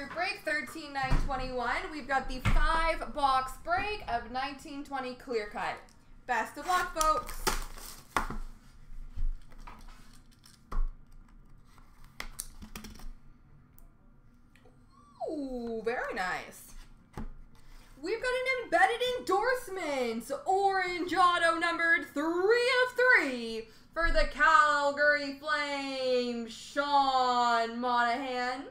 group break, 13 9 21. We've got the five box break of 1920 clear cut. Best of luck, folks. Ooh, very nice. We've got an embedded endorsements. Orange auto numbered three of three for the Calgary Flames, Sean Monahan.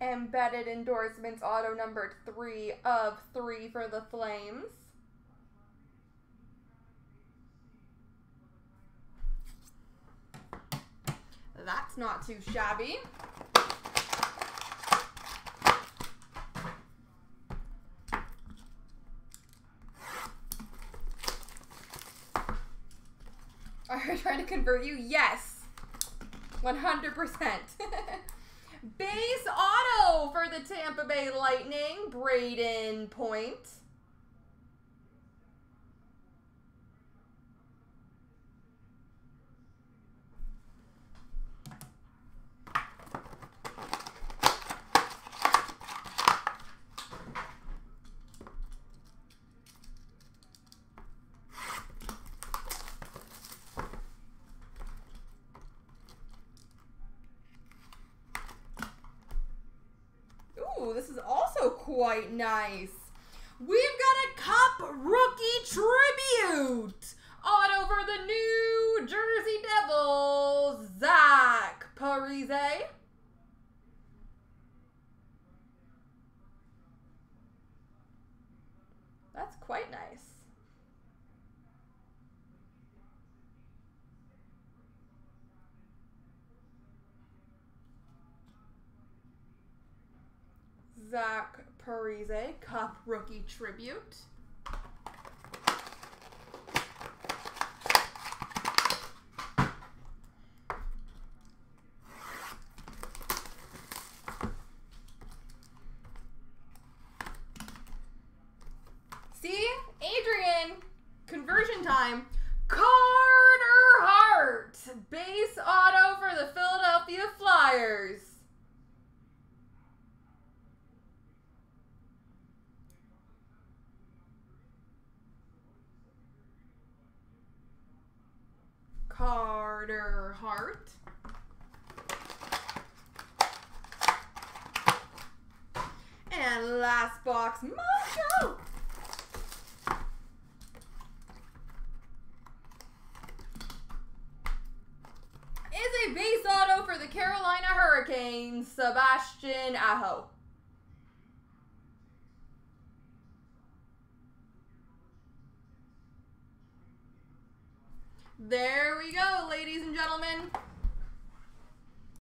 Embedded endorsements auto numbered three of three for the Flames. That's not too shabby. Are you trying to convert you? Yes. 100%. Base auto for the Tampa Bay Lightning, Brayden Point. This is also quite nice. We've got a Cup Rookie Tribute. Auto for the New Jersey Devils, Zach Parise. That's quite nice. Zach Parise, Cup Rookie Tribute. See? Adrian, conversion time. Carter Hart, base auto for the Philadelphia Flyers. Carter Hart. And last box, Mojo. Is a base auto for the Carolina Hurricanes, Sebastian Aho. There we go, ladies and gentlemen.